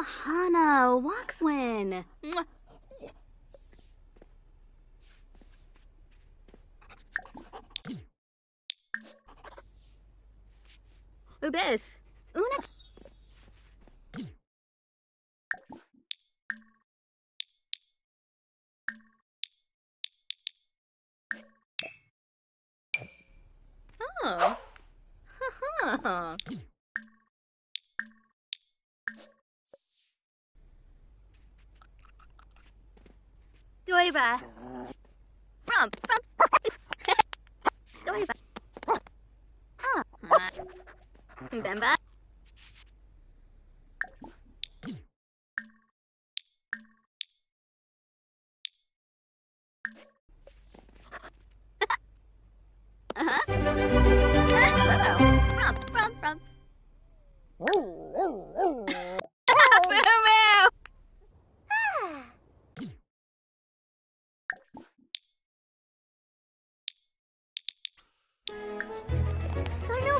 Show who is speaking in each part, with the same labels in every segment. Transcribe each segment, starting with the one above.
Speaker 1: Nibahana, Waxwin! Mwah.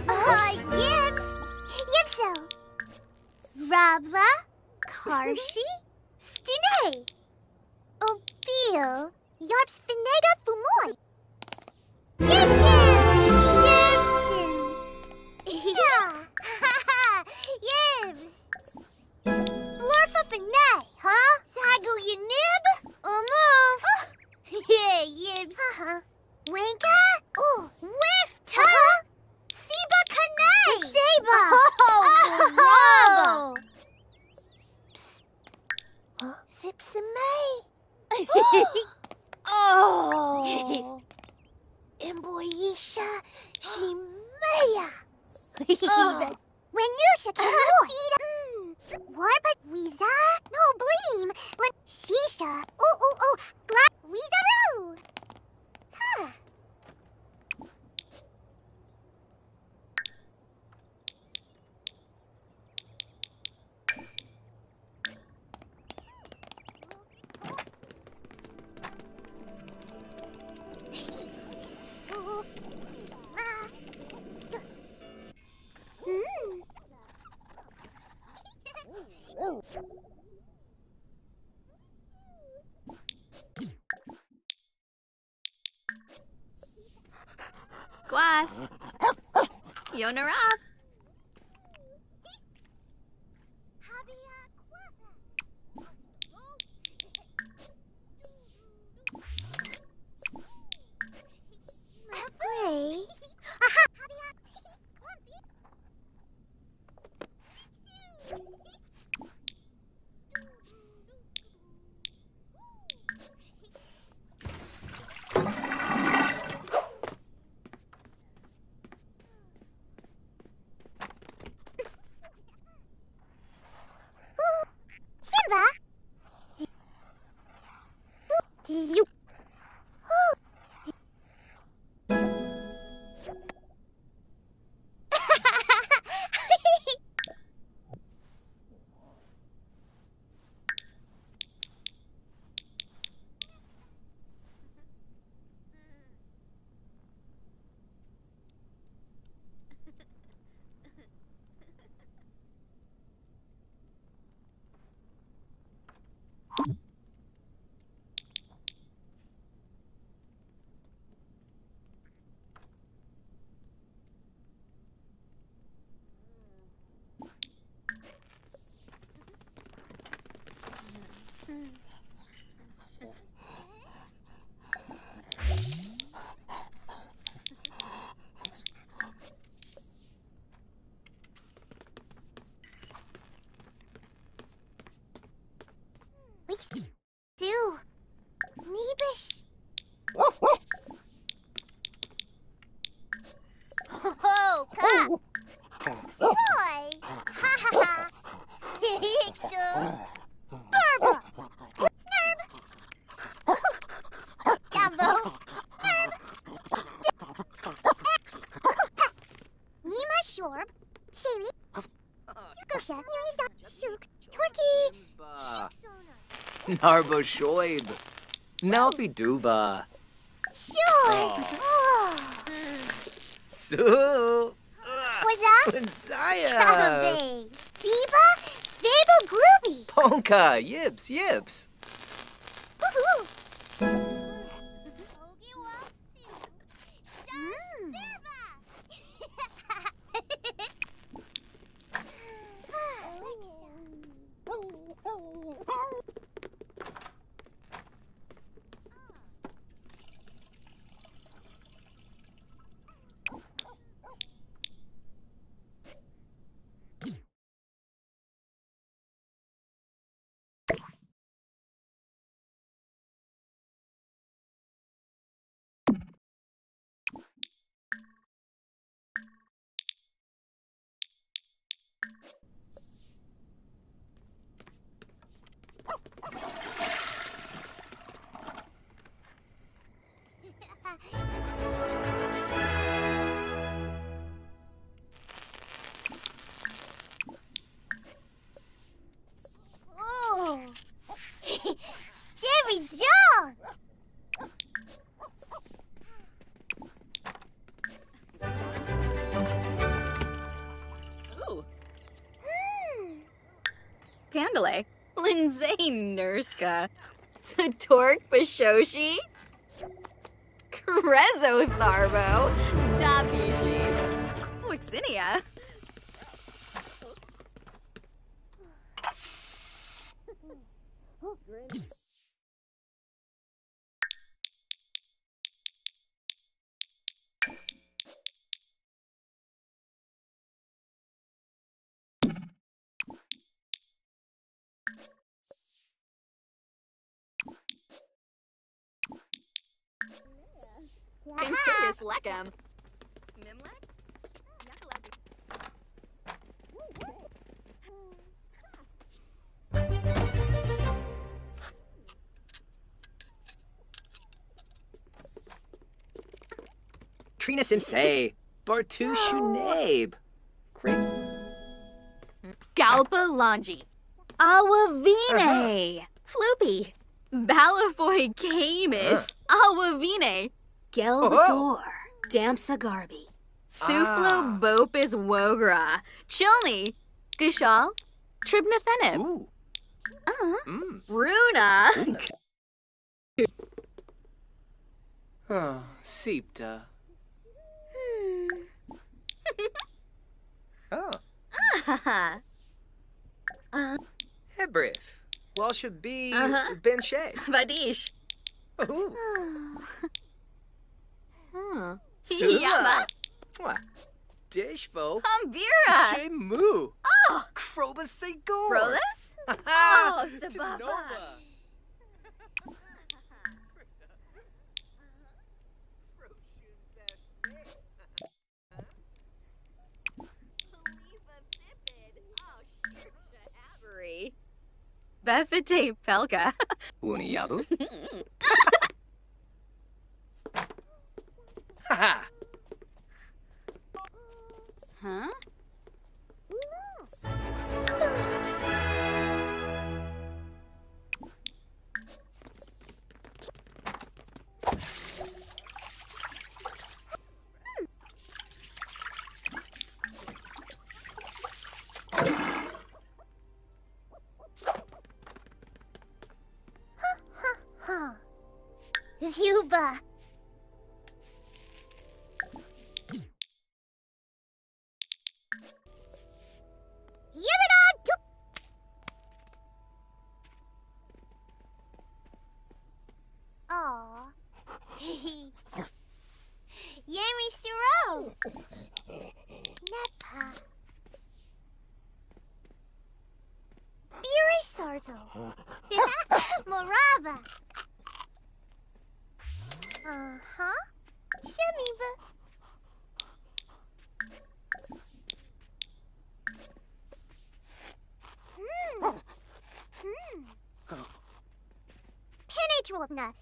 Speaker 2: Uh, Yibs! Yibso! Rabla, Karshi, Stune, Obil, Yarps Finega Fumoy. Yibsons! Yibsons! Yeah! Yibs! Blurfa Finay, huh? Saggle you nib? Or move? yeah, Yibs. Uh-huh. Winka? Oh, whiffed, huh? Seba Kanai! Seba! Oh, bravo! Psst. Huh? Zipsamay! oh! Emboyisha Shimaya! oh. When you should mm. Warbat Wiza? No bleem! When Shisha! Oh, oh, oh! Glad Wiza Road! Huh.
Speaker 1: Guas. Yonarab.
Speaker 2: Pray.
Speaker 3: Narbo Shoib. Nalfi Duba.
Speaker 2: Sure.
Speaker 3: Su.
Speaker 2: That?
Speaker 3: Zaya.
Speaker 2: Trabe. Biba. Baba Glooby.
Speaker 3: Ponka. Yips, yips.
Speaker 1: Lindsay Nurska. Satork Bashoshi. Krezzo Tharbo. Dabishi. Wixinia. Pincus Leckham. Mimlek? Yakalabi.
Speaker 3: Krina Simsei. Bartu Shunabe. Great.
Speaker 1: Scalpa Longi. Awavine. Uh-huh. Floopy. Balafoy Camus. Awavine. Gelbador. Damsa Garby. Suflo
Speaker 3: Ah.
Speaker 1: Bopis Wogra. Chilney. Gushal. Tribnathenib.
Speaker 3: Ooh.
Speaker 1: Uh,
Speaker 3: Mm.
Speaker 1: Runa.
Speaker 3: Oh, Seepta. Oh,
Speaker 1: uh,
Speaker 3: Hebrif. Walsha B.
Speaker 1: Uh-huh.
Speaker 3: Ben Shay.
Speaker 1: Vadish.
Speaker 3: Ooh.
Speaker 1: Hmm.
Speaker 3: Sula.
Speaker 1: Yama.
Speaker 3: Mwah. Dishbo.
Speaker 1: Ambira.
Speaker 3: Shay Moo.
Speaker 1: Oh.
Speaker 3: Kroba Segor.
Speaker 1: Frolis?
Speaker 3: Oh,
Speaker 1: Oh, Sababa. Befete Pelka.
Speaker 3: Uniyabu. Haha.
Speaker 1: Huh?
Speaker 2: Huh.
Speaker 3: Natural na.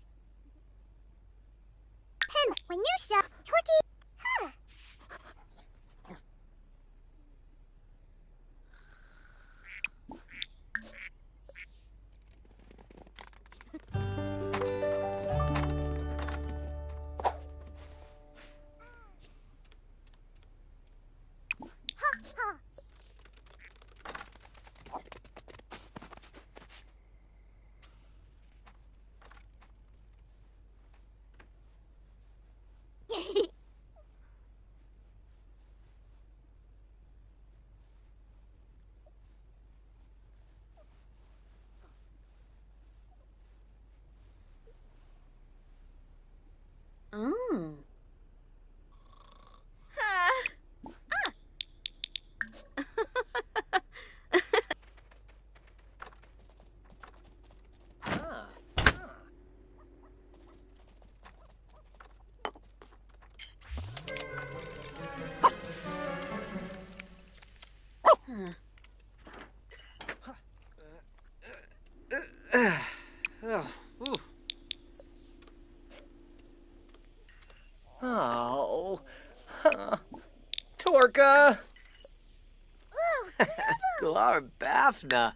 Speaker 1: Glarbafna.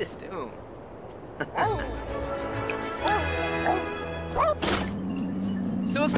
Speaker 3: System.
Speaker 4: Oh. Oh,
Speaker 1: oh. So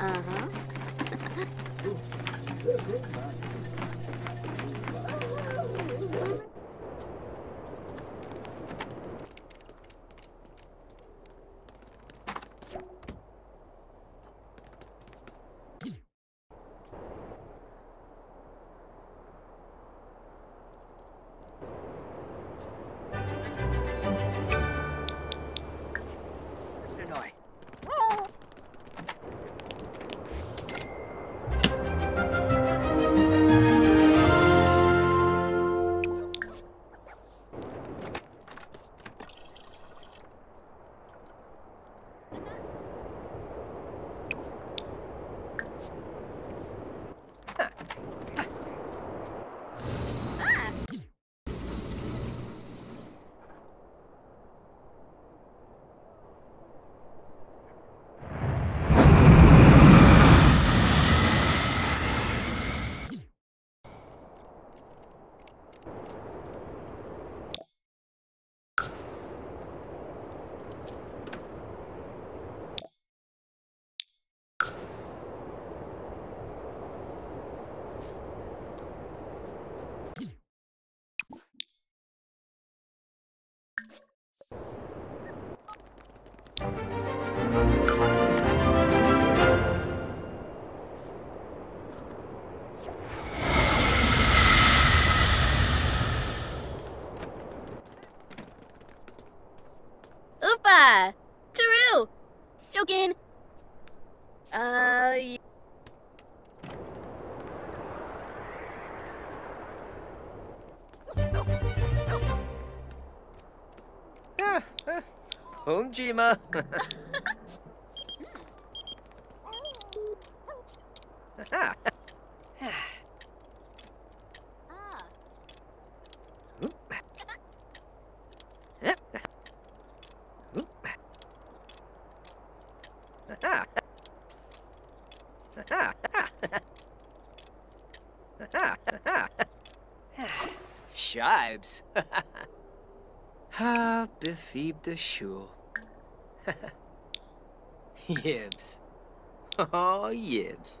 Speaker 1: Uh-huh. Honjima.
Speaker 3: ah. Shibes. Ha, befieb de shul. Yibs. Oh, Yibs.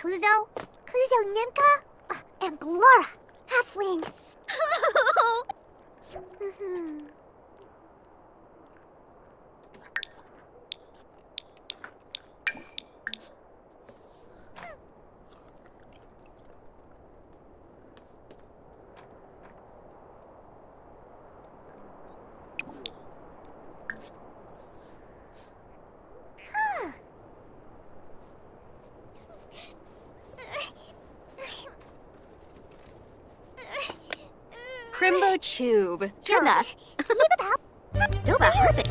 Speaker 2: Cluzo, Cluzo Nimka, uh, and Glora, Halfling.
Speaker 1: tube.
Speaker 3: Sure.
Speaker 1: Doba,
Speaker 3: perfect.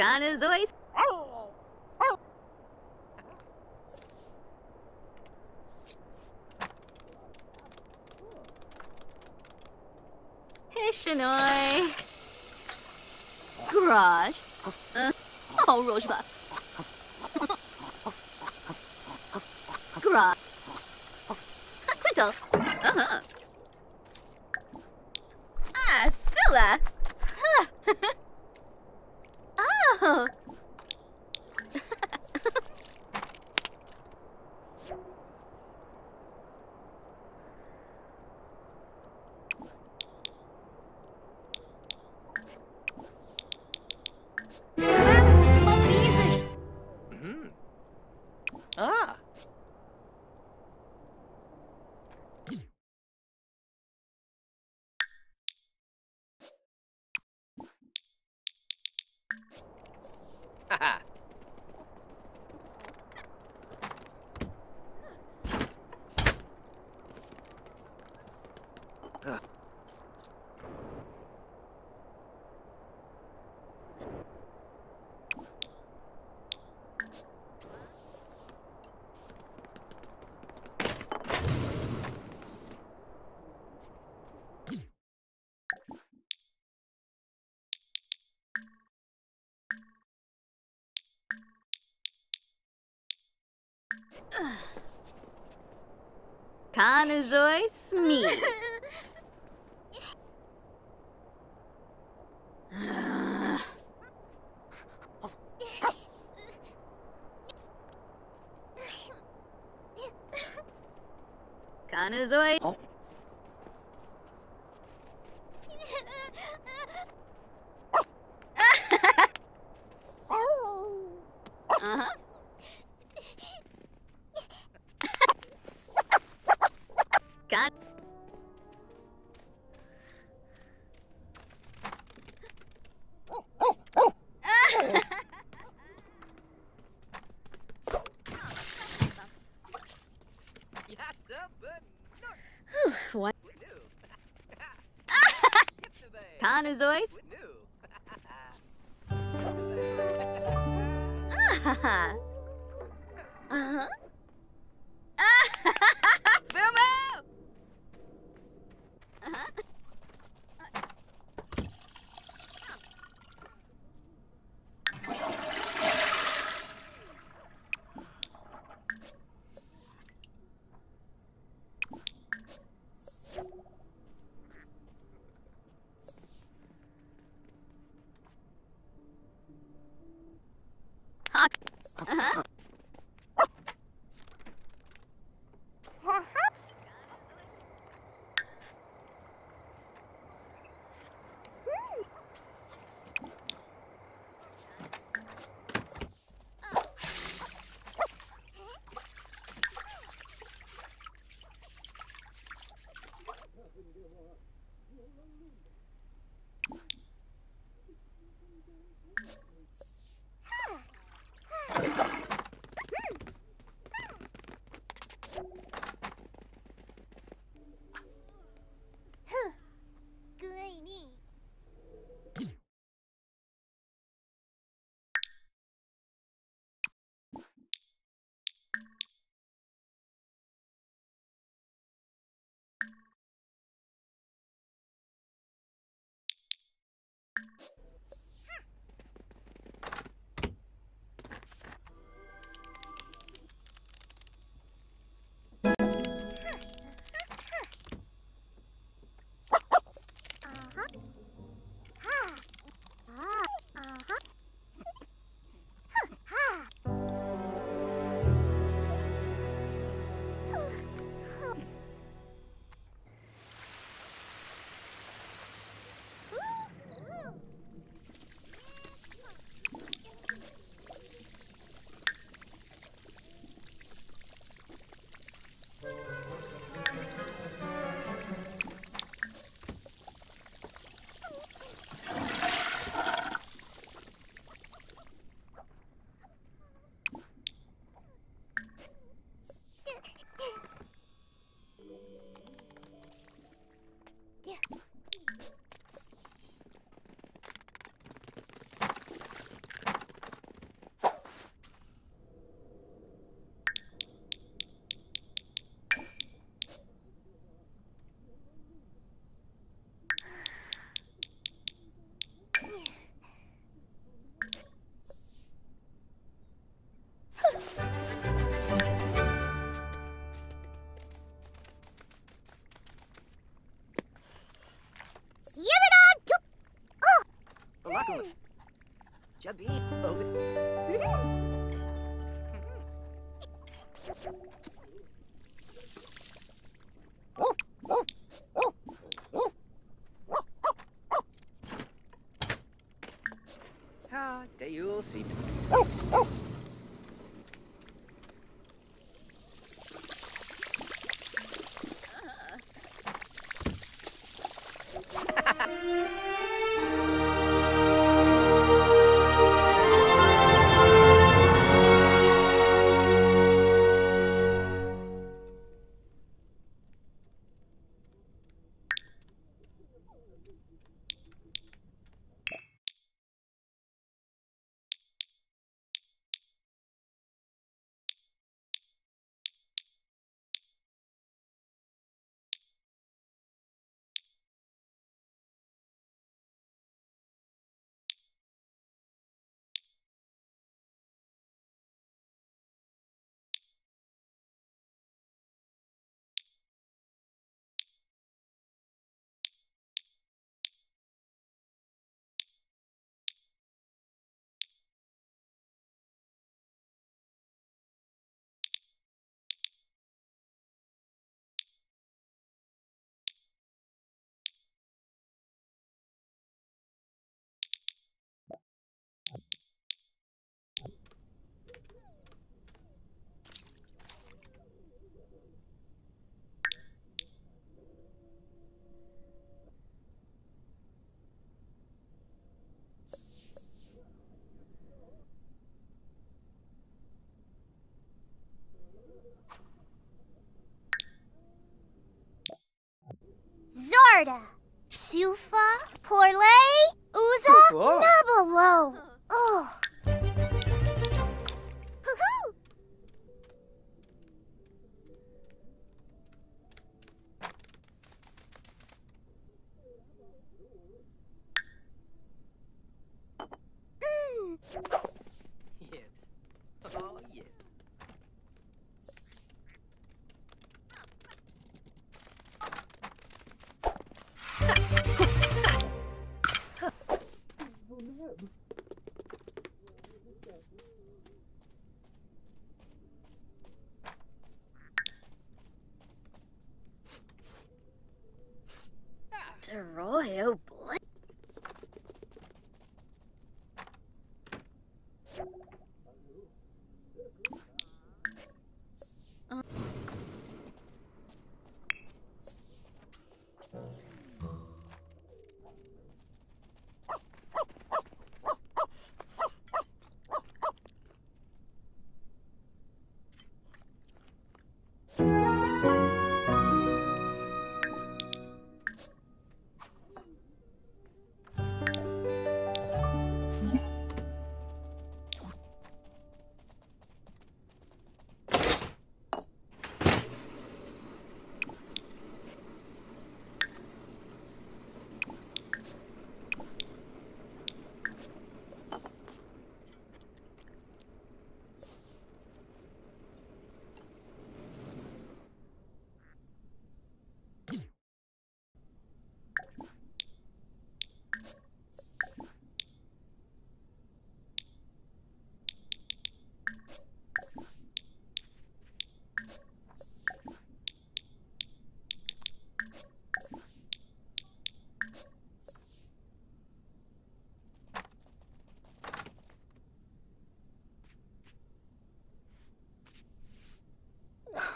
Speaker 1: Scanner's voice. Ha ha! Carnozois Smee.
Speaker 3: Jabin. Over.
Speaker 2: Zarda. Sufa. Porlay. Uza. Nabalo. Oh.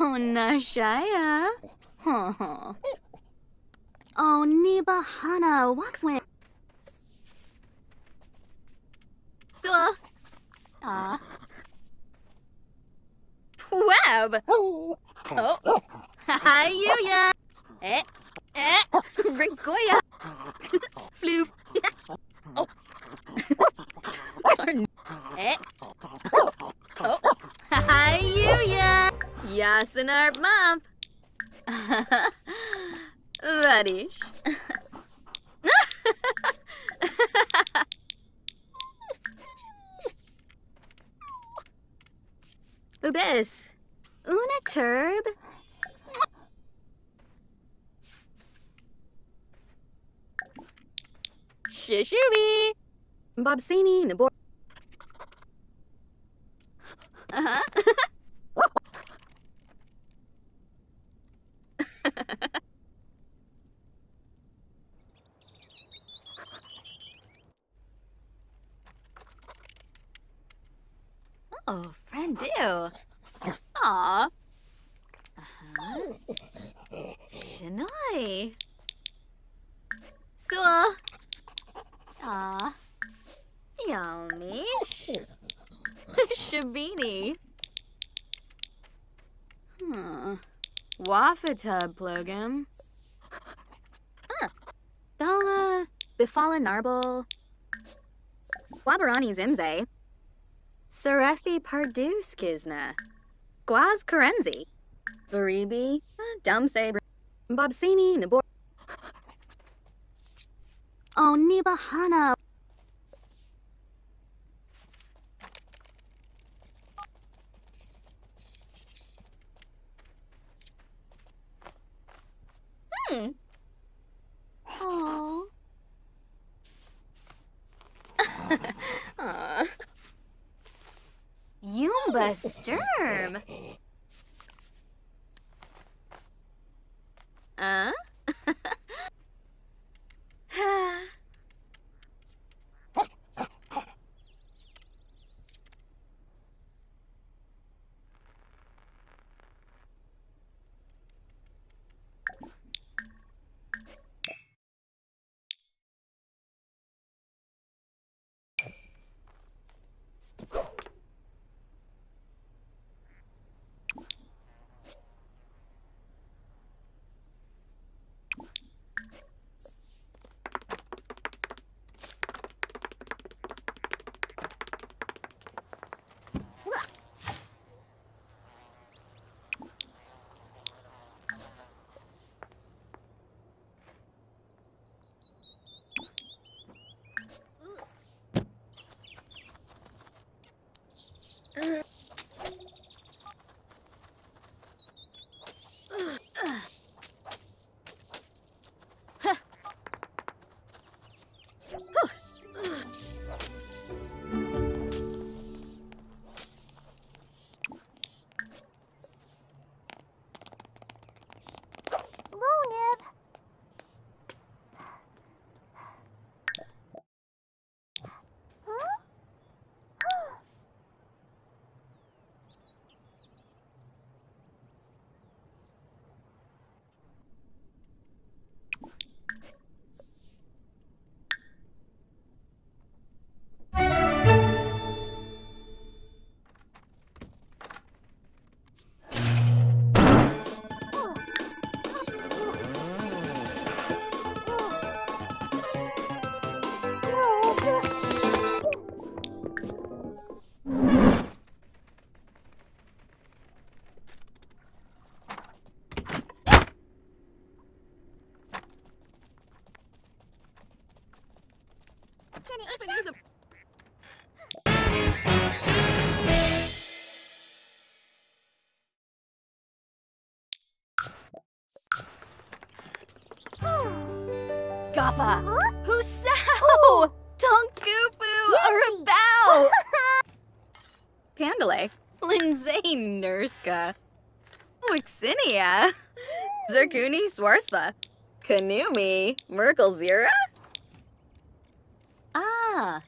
Speaker 3: Oh,
Speaker 1: Nashaya. Oh, oh Niba Yuya. Yasenar Mump. Vadish. Ubis. Una turb. Shishubi. Bobsini Nabor. Uh huh. oh, friend do. Aw. Uh-huh. Shinoy. School. Aw. Yummy. Shabini. Hmm. Wafatub plogum. Huh. Dala. Bifala narble. Wabarani zimze. Sarefi pardu skizna. Guaz karenzi. Baribi. Uh, Dumse. Bobsini nabor. Oh, Nibahana. Hmm. Aww. Aw. Yumba Sturm. Uh?
Speaker 2: Lunib.
Speaker 1: Gotha.
Speaker 2: Huh?
Speaker 1: Husao. Tonkupu. Arabao. Pandale. Lindsay Nurska. Wixinia. Zerkuni Swarspa. Kanumi. Merkel Zira. Ah.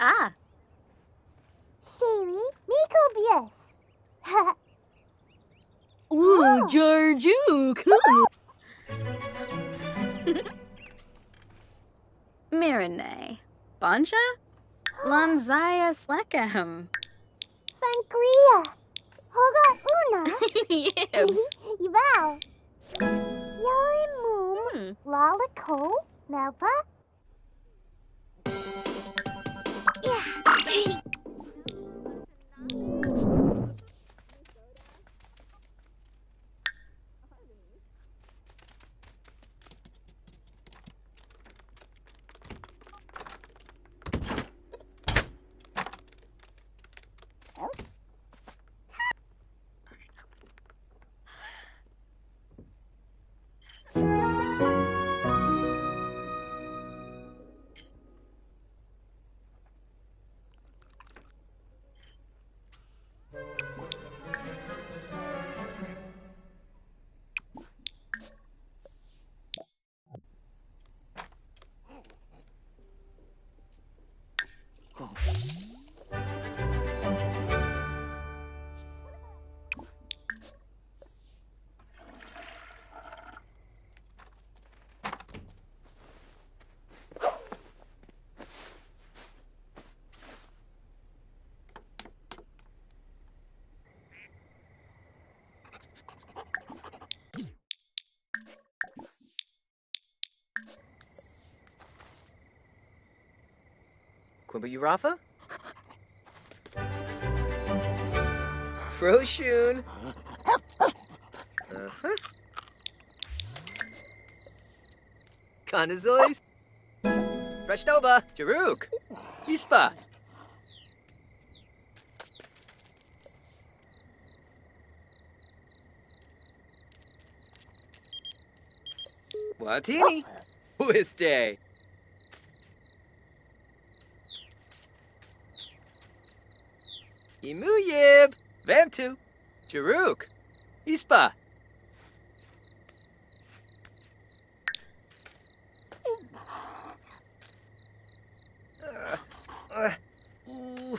Speaker 1: Ah.
Speaker 2: Sherry, Miko Bias.
Speaker 1: Ooh, Georgiou. Marinay. Boncha? Lanzaya Slekam.
Speaker 2: Sangria. Hoga Una.
Speaker 1: Yibs.
Speaker 2: Yval. Yari Moom.
Speaker 1: Hmm.
Speaker 2: Lalico. Melpa. Yeah.
Speaker 3: Kumba Urafa? Froshun. Uh-huh. Kanazois. Rashtoba. Jaruk. Ispa. Watini. Who is Imuyib. Vantu. Jaruk. Ispa. Uh, ooh.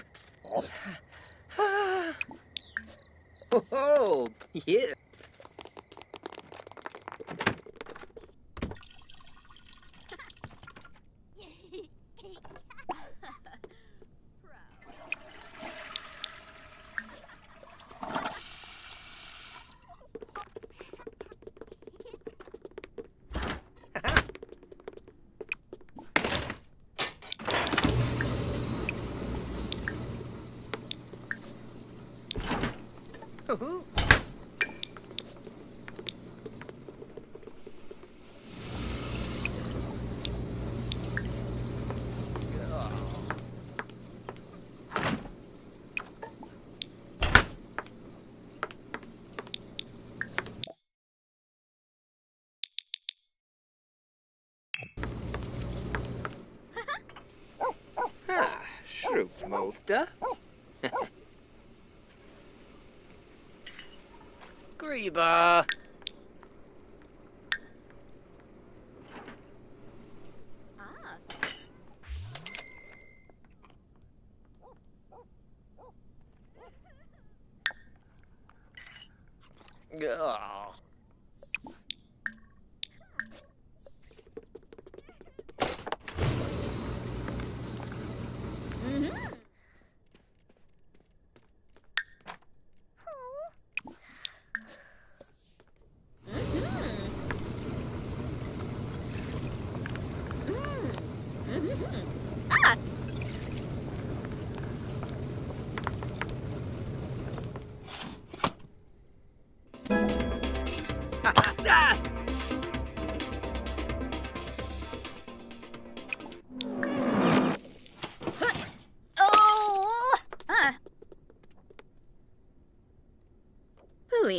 Speaker 3: Oh, yeah. Ah, Ooh.
Speaker 1: Ah,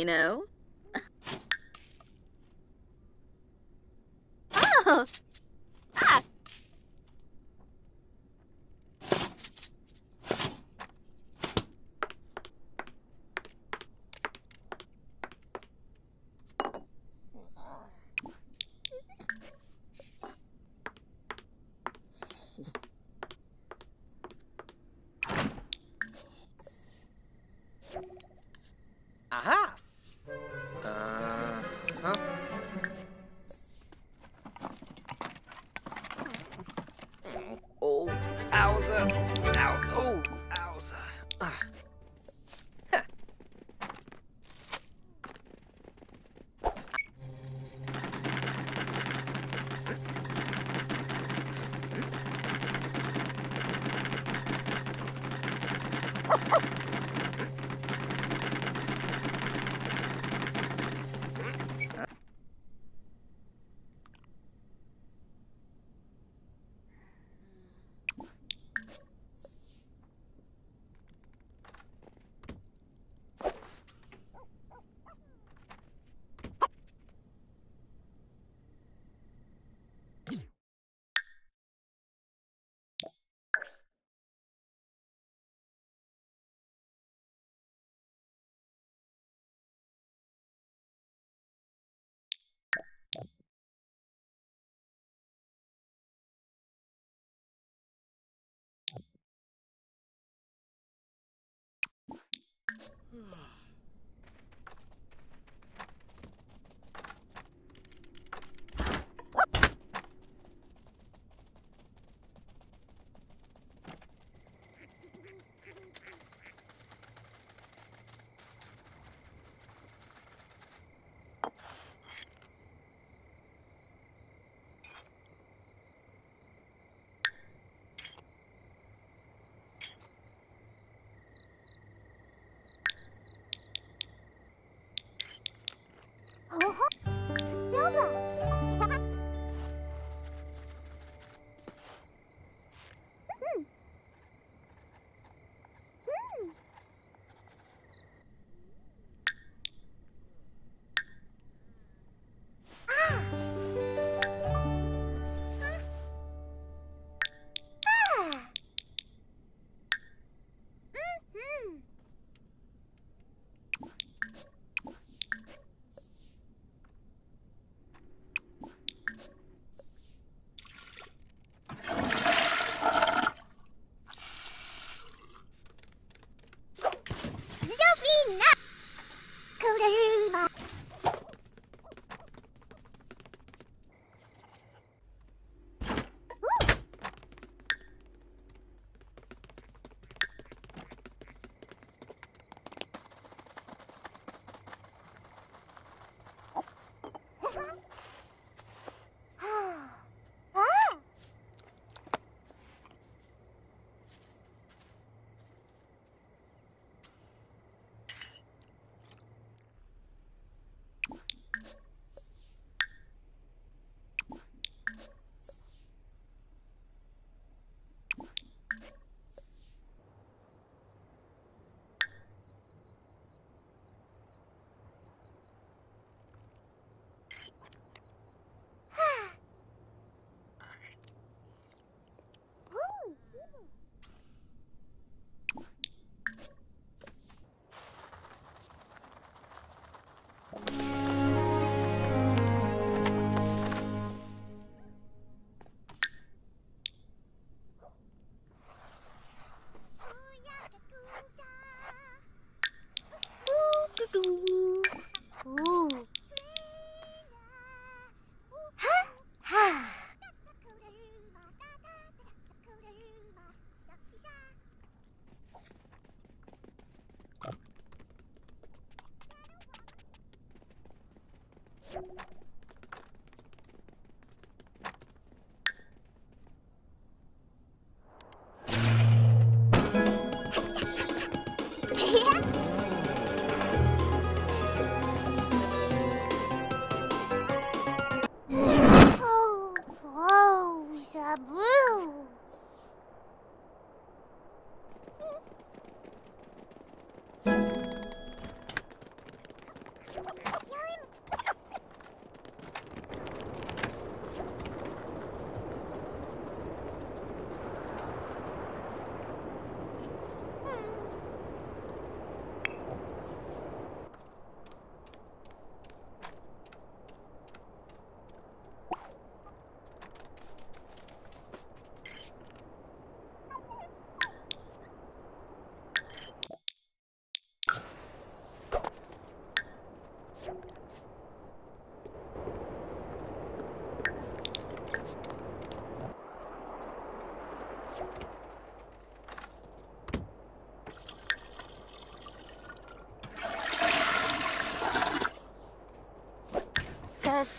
Speaker 1: Polino.
Speaker 3: Hmm.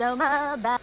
Speaker 1: Kasoma ba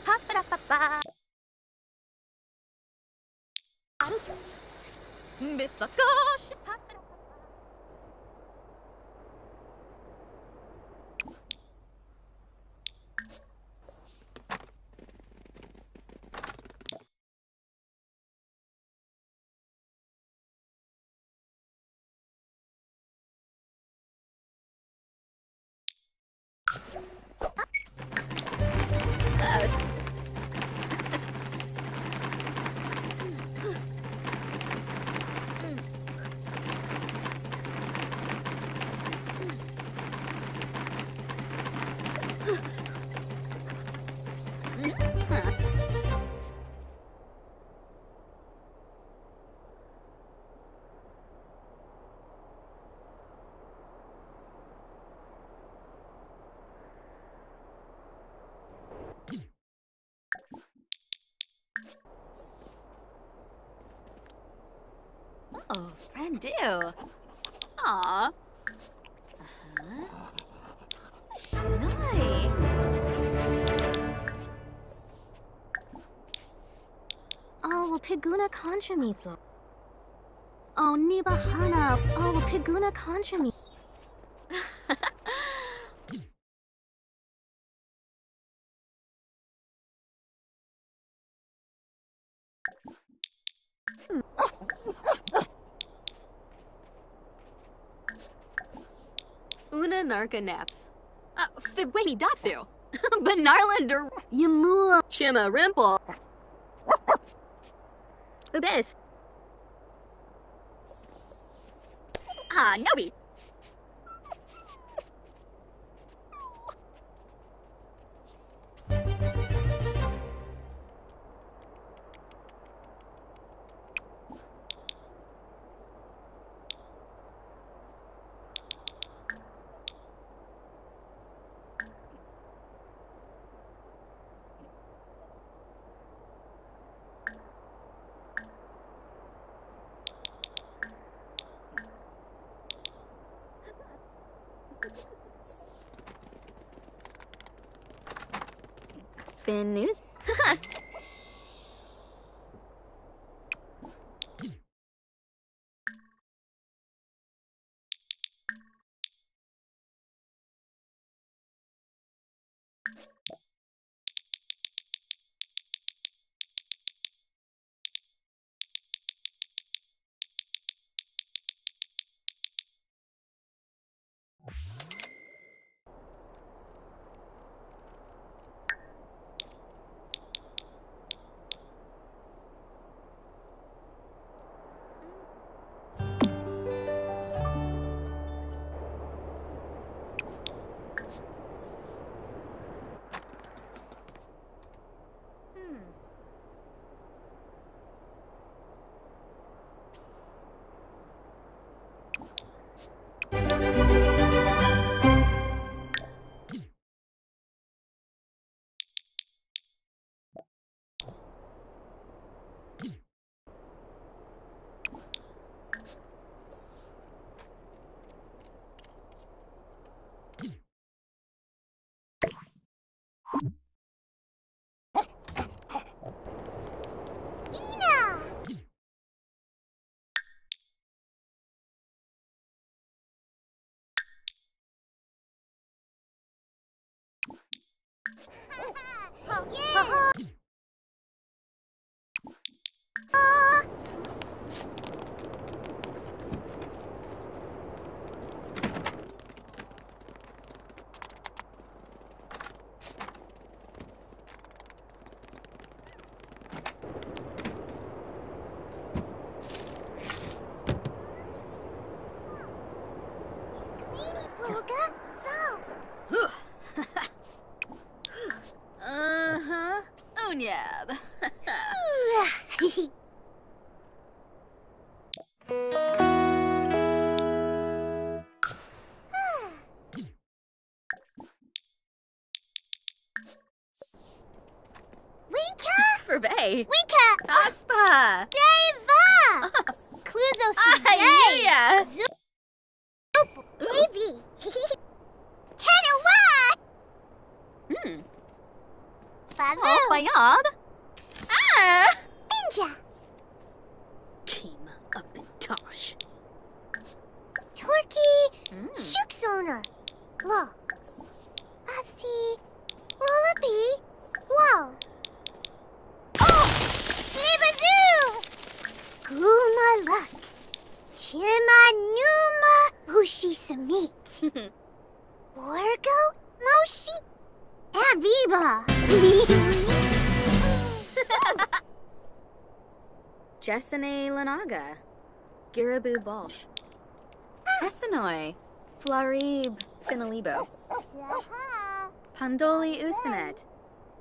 Speaker 1: Oh, do. Aw. Uh-huh.
Speaker 2: Oh, Piguna Conchamitsu. Oh, Nibahana. Oh, Piguna Conchamitsu.
Speaker 1: Una narca naps. Uh, Fidway Datsu. Banarlander.
Speaker 2: Yamua.
Speaker 1: Chima Rimple. Ubis. Ah, Nobi.
Speaker 2: Fin news. Oh.
Speaker 1: Sorbet.
Speaker 2: Wika!
Speaker 1: Aspa.
Speaker 2: Deva! Cluzo
Speaker 1: Ah, yeah.
Speaker 2: Davy! Tenawa!
Speaker 1: Hmm.
Speaker 2: Fabu!
Speaker 1: Oh, Fayab. Ah.
Speaker 2: Ninja!
Speaker 1: Kima up in Tosh.
Speaker 2: Torky!
Speaker 1: Mm.
Speaker 2: Shuksona! Lo! Asti! Lux! Chima Numa Ushi Samit! Orgo Moshi Arriba!
Speaker 1: Jessene Lanaga. Girabu Balsh. Essenoi. Flarib Finalibo. Pandoli Usanet.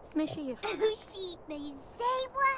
Speaker 1: Smishy
Speaker 2: Ushi Mezewa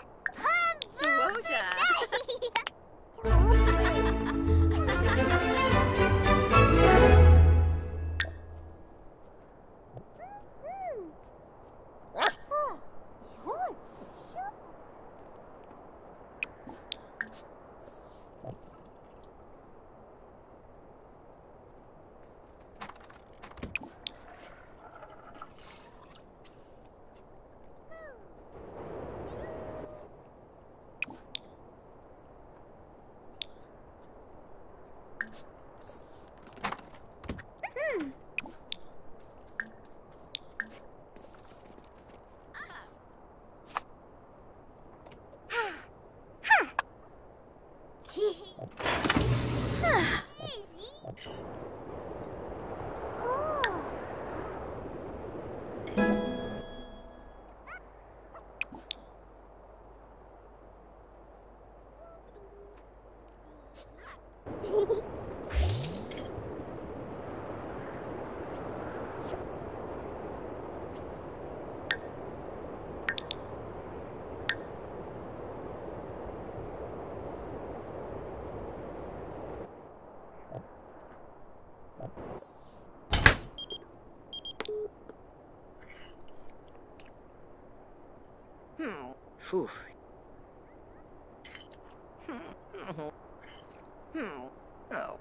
Speaker 3: Phew. Hmm. Oh.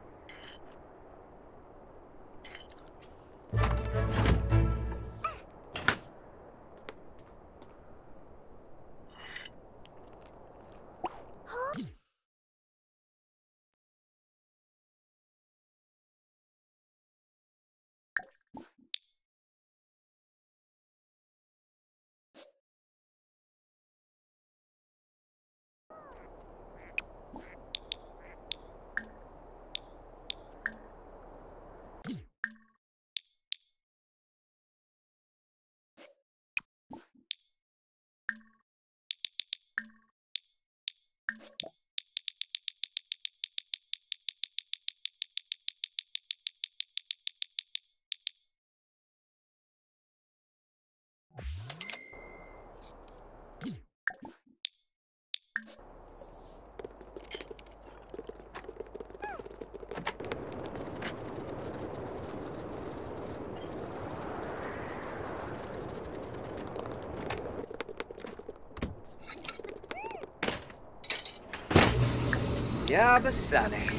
Speaker 3: Yabasane. Huh.